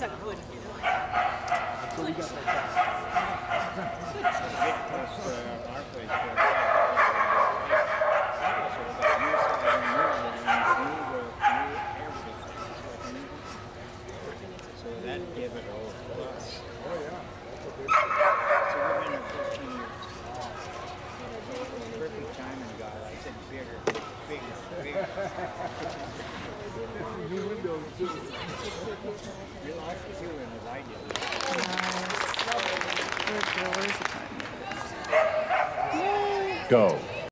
That's a good one. So that gave it all to us. Bigger, bigger, bigger. Too. You like it too, as I do. Nice. The- the? Go.